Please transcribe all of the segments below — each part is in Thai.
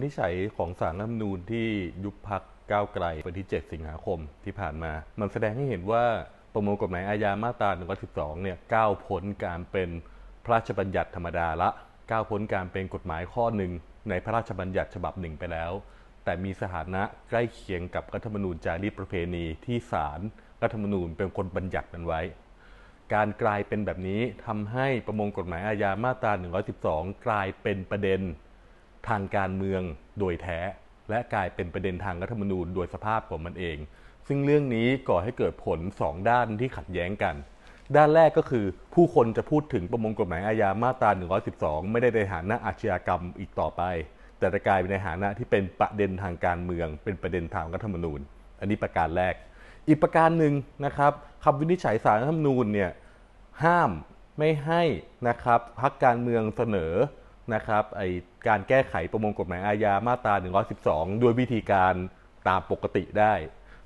วินิจฉัยของสารรัฐธรรมนูญที่ยุบพักก้าวไกลวันที่ 7 สิงหาคมที่ผ่านมา มันแสดงให้เห็นว่าประมวลกฎหมายอาญามาตรา112เนี่ยก้าวพ้นการเป็นพระราชบัญญัติธรรมดาละก้าวพ้นการเป็นกฎหมายข้อหนึ่งในพระราชบัญญัติฉบับหนึ่งไปแล้ว แต่มีสถานะใกล้เคียงกับรัฐธรรมนูญจารีตประเพณีที่ศาลรัฐธรรมนูญเป็นคนบัญญัติมันไว้ การกลายเป็นแบบนี้ทำให้ประมวลกฎหมายอาญามาตรา112 กลายเป็นประเด็น ทางการเมืองโดยแท้ และกลายเป็นประเด็นทางรัฐธรรมนูญโดยสภาพของมันเอง ซึ่งเรื่องนี้ก่อให้เกิดผล 2 ด้านที่ขัดแย้งกัน ด้านแรกก็คือผู้คนจะพูดถึงประมวลกฎหมายอาญามาตรา 112 ไม่ได้ในฐานะอาชญากรรมอีกต่อไป แต่จะกลายเป็นในฐานะที่เป็นประเด็นทางการเมือง เป็นประเด็นทางรัฐธรรมนูญ อันนี้ประการแรก อีกประการหนึ่งนะครับคำวินิจฉัยสารรัฐธรรมนูญเนี่ยห้ามไม่ให้นะครับพักการเมืองเสนอ นะครับไอการแก้ไขประมวลกฎหมายอาญามาตรา 112 ด้วยวิธีการตามปกติได้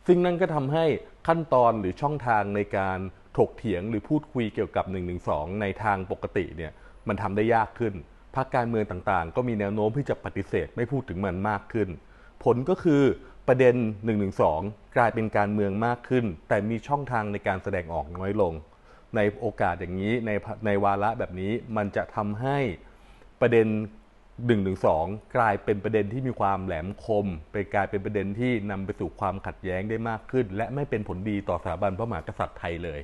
ซึ่งนั่นก็ทำให้ขั้นตอนหรือช่องทางในการถกเถียงหรือพูดคุยเกี่ยวกับ 112 ในทางปกติเนี่ยมันทำได้ยากขึ้นพรรคการเมืองต่างๆ ก็มีแนวโน้มที่จะปฏิเสธไม่พูดถึงมันมากขึ้น ผลก็คือประเด็น 112 กลายเป็นการเมืองมากขึ้น แต่มีช่องทางในการแสดงออกน้อยลง ในโอกาสอย่างนี้ในในวาระแบบนี้มันจะทำให้ ประเด็น1นึกลายเป็นประเด็นที่มีความแหลมคมเป็นกลายเป็นประเด็นที่นำไปสู่ความขัดแย้งได้มากขึ้น และไม่เป็นผลดีต่อสถาบันพระมหากษัตริย์ไทยเลย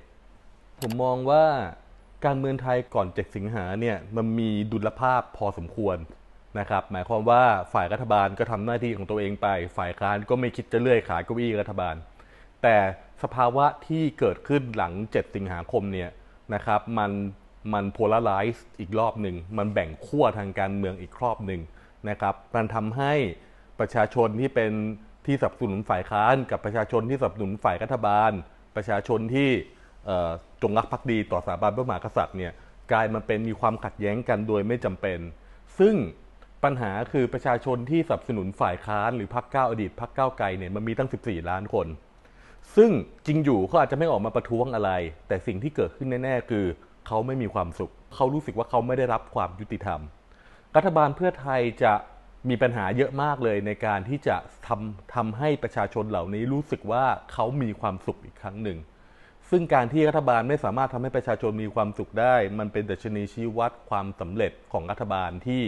ผมมองว่าการเมืองไทยก่อนเจ็ดสิงหาเนี่ยมันมีดุลภาพพอสมควรนะครับ หมายความว่าฝ่ายรัฐบาลก็ทำหน้าที่ของตัวเองไป ฝ่ายค้านก็ไม่คิดจะเลื่อยขายเก้าอี้รัฐบาล แต่สภาวะที่เกิดขึ้นหลัง 7 สิงหาคมเนี่ยนะครับ มัน มันโพลาไรซ์อีกรอบหนึ่ง มันแบ่งขั้วทางการเมืองอีกรอบหนึ่งนะครับมันทำให้ประชาชนที่เป็นที่สนับสนุนฝ่ายค้าน กับประชาชนที่สนับสนุนฝ่ายรัฐบาล ประชาชนที่จงรักภักดีต่อสถาบันพระมหากษัตริย์เนี่ยกลายมาเป็นมีความขัดแย้งกันโดยไม่จำเป็น ซึ่งปัญหาคือประชาชนที่สนับสนุนฝ่ายค้านหรือพรรคก้าวอดีตพรรคก้าวไกลเนี่ยมันมีตั้ง 14 ล้านคน ซึ่งจริงอยู่เขาอาจจะไม่ออกมาประท้วงอะไร แต่สิ่งที่เกิดขึ้นแน่ๆคือ เขาไม่มีความสุข เขารู้สึกว่าเขาไม่ได้รับความยุติธรรม รัฐบาลเพื่อไทยจะมีปัญหาเยอะมากเลยในการที่จะทำทำให้ประชาชนเหล่านี้รู้สึกว่าเขามีความสุขอีกครั้งหนึ่ง ซึ่งการที่รัฐบาลไม่สามารถทำให้ประชาชนมีความสุขได้ มันเป็นดัชนีชี้วัดความสำเร็จของรัฐบาลที่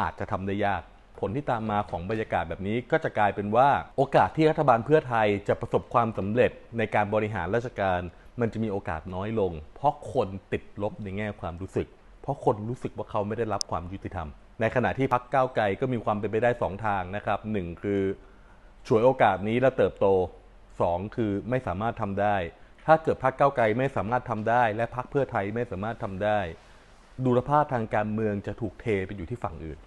อาจจะทำได้ยาก ผลที่ตามมาของบรรยากาศแบบนี้ก็จะกลายเป็นว่า โอกาสที่รัฐบาลเพื่อไทยจะประสบความสำเร็จในการบริหารราชการ มันจะมีโอกาสน้อยลง เพราะคนติดลบในแง่ความรู้สึก เพราะคนรู้สึกว่าเขาไม่ได้รับความยุติธรรม ในขณะที่พักก้าวไกลก็มีความเป็นไปได้ 2 ทางนะครับหนึ่งคือช่วยโอกาสนี้แล้วเติบโต 2 คือไม่สามารถทำได้ ถ้าเกิดพักก้าวไกลไม่สามารถทำได้ และพักเพื่อไทยไม่สามารถทำได้ดูรภาพทางการเมืองจะถูกเทไปอยู่ที่ฝั่งอื่น